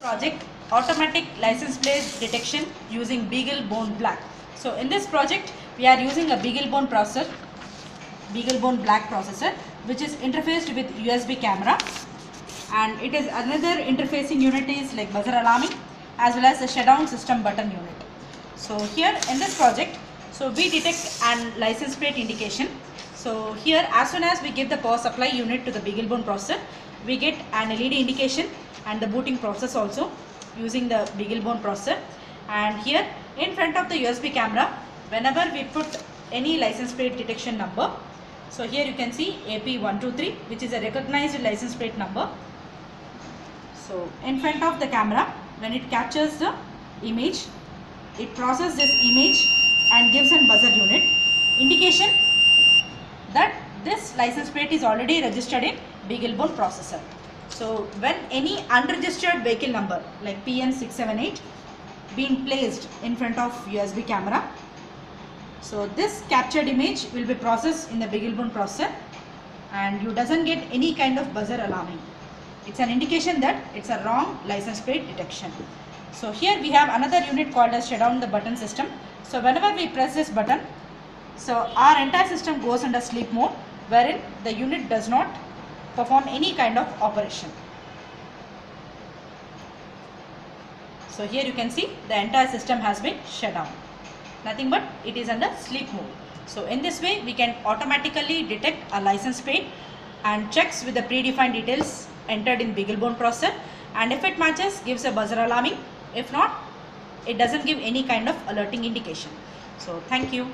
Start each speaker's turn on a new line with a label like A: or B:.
A: project automatic license plate detection using BeagleBone Black. So in this project we are using a BeagleBone processor, BeagleBone Black processor which is interfaced with USB camera and it is another interfacing unit is like buzzer alarming as well as the shutdown system button unit. So here in this project so we detect an license plate indication. So here as soon as we give the power supply unit to the BeagleBone processor we get an LED indication and the booting process also using the BeagleBone processor and here in front of the USB camera whenever we put any license plate detection number so here you can see AP123 which is a recognized license plate number. So in front of the camera when it captures the image it processes this image and gives an buzzer unit. Indication that this license plate is already registered in BeagleBone processor. So when any unregistered vehicle number like PN678 being placed in front of USB camera, so this captured image will be processed in the BeagleBone processor and you doesn't get any kind of buzzer alarming. It's an indication that it's a wrong license plate detection. So here we have another unit called as shutdown the button system. So whenever we press this button, so our entire system goes under sleep mode wherein the unit does not perform any kind of operation. So here you can see the entire system has been shut down. Nothing but it is under sleep mode. So in this way we can automatically detect a license plate and checks with the predefined details entered in BeagleBone processor and if it matches gives a buzzer alarming. If not it doesn't give any kind of alerting indication. So thank you.